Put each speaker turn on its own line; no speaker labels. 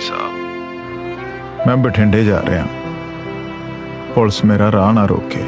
SP ਸਾਹਿਬ
ਮੈਂ ਬਠਿੰਡੇ ਜਾ ਰਿਹਾ ਪੁਲਿਸ ਮੇਰਾ ਰਾਹ ਨਾ ਰੋਕੇ